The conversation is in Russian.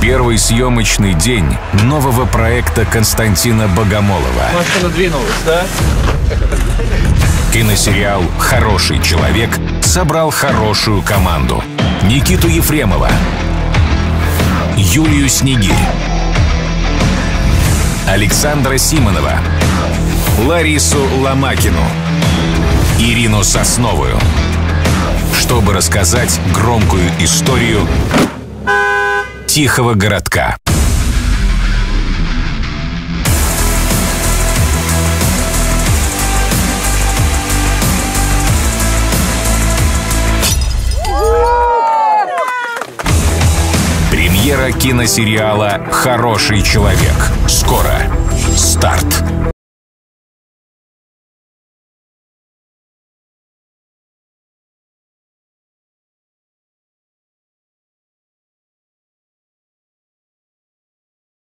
Первый съемочный день нового проекта Константина Богомолова. Машина двинулась, да? Киносериал «Хороший человек» собрал хорошую команду. Никиту Ефремова, Юлию Снегирь, Александра Симонова, Ларису Ломакину, Ирину Сосновую. Чтобы рассказать громкую историю тихого городка. Премьера киносериала «Хороший человек». Скоро.